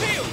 shield!